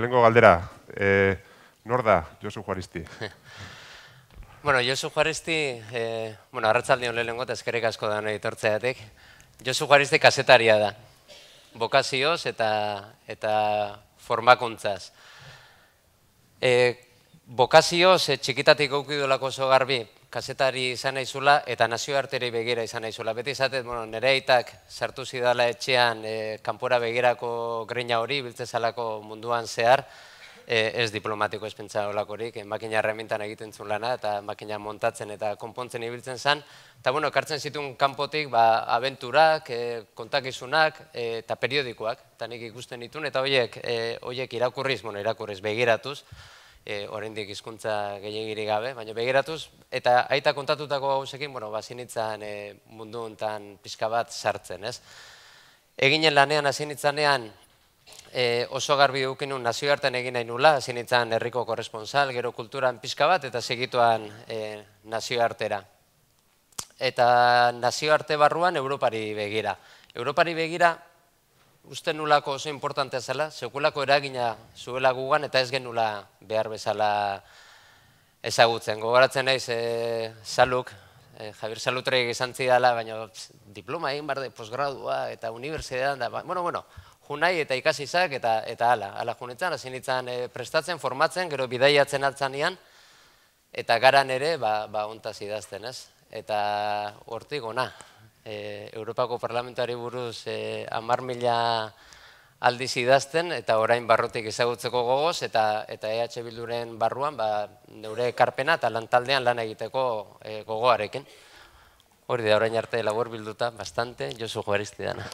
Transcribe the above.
lehenengo galdera, e, nor da Josu Juaristi? bueno, Josu Juaristi, e, bueno, arratzaldion lehenengo eta eskerrik asko da nahi tortzeatik. Josu Juaristi kasetaria da, bokazioz eta, eta formakuntzaz. E, bokazioz, e, txikitatik gaukidolako oso garbi, kasetari izan naizula eta nazioarteri begira izan naizula. Beti izatet, bueno, nire aitak sartu zidala etxean e, kanpora begirako greina hori, biltzezalako munduan zehar, e, ez diplomatiko ez pentsa olakorik, e, makina remintan egiten zuen lana eta makina montatzen eta konpontzen ibiltzen zen. Eta bueno, kartzen zituen kanpotik ba, abenturak, e, kontakizunak e, eta periodikoak, eta nik ikusten ditun, eta horiek, e, horiek irakurriz, bueno, irakurriz begiratuz, e, oraindik hizkuntza gehiagiri gabe, baina begiratuz, eta aita kontatutako gauzekin, bueno, bazinitzan e, mundu hontan pixka bat sartzen, ez? Eginen lanean hasi nitzanean e, oso garbi dukinun nazioartean egin nahi nula, hasi nitzan herriko korresponsal, gero kulturan pixka bat, eta segituan e, nazioartera. Eta nazioarte barruan Europari begira. Europari begira, uste nulako oso importantea zela, sekulako eragina zuela gugan eta ez genula behar bezala ezagutzen. Gogoratzen naiz e, Saluk, e, Javier Salutrek izan zidala, baina diploma egin barde posgradua eta unibertsitatean da, ba, bueno, bueno, junai eta ikasi izak eta eta hala, hala junetzen, hasi nintzen e, prestatzen, formatzen, gero bidaiatzen altzanean, eta garan ere, ba, ba ontaz idazten, ez? Eta hortik ona, e, Europako Parlamentuari buruz e, amar mila aldiz idazten, eta orain barrotik ezagutzeko gogoz, eta eta EH Bilduren barruan, ba, neure ekarpena eta lantaldean lan egiteko e, gogoarekin. Hori da, orain arte labor bilduta, bastante, Josu Juaristi dana.